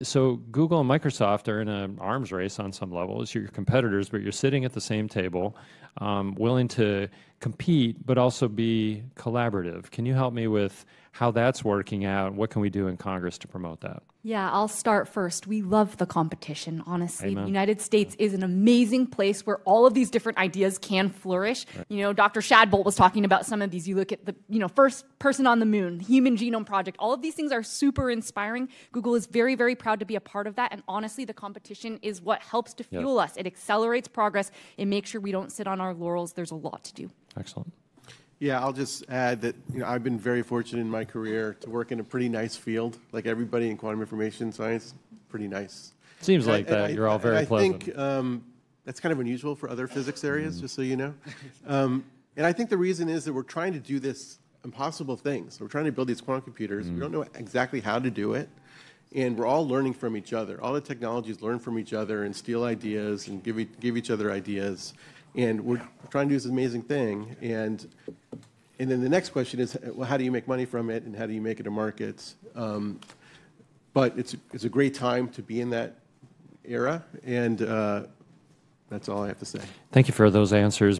So Google and Microsoft are in an arms race on some levels. You're your competitors, but you're sitting at the same table, um, willing to compete, but also be collaborative. Can you help me with how that's working out? What can we do in Congress to promote that? Yeah, I'll start first. We love the competition, honestly. Amen. The United States is an amazing place where all of these different ideas can flourish. Right. You know, Dr. Shadbolt was talking about some of these. You look at the, you know, first person on the moon, the Human Genome Project. All of these things are super inspiring. Google is very, very proud to be a part of that. And honestly, the competition is what helps to fuel yep. us. It accelerates progress. It makes sure we don't sit on our laurels. There's a lot to do. Excellent. Yeah, I'll just add that you know I've been very fortunate in my career to work in a pretty nice field. Like everybody in quantum information science, pretty nice. Seems like that. I, You're all very I pleasant. think um, that's kind of unusual for other physics areas, mm. just so you know. Um, and I think the reason is that we're trying to do this impossible things. We're trying to build these quantum computers. Mm. We don't know exactly how to do it. And we're all learning from each other. All the technologies learn from each other and steal ideas and give, give each other ideas. And we're trying to do this amazing thing. And, and then the next question is, well, how do you make money from it and how do you make it a market? Um, but it's, it's a great time to be in that era. And uh, that's all I have to say. Thank you for those answers.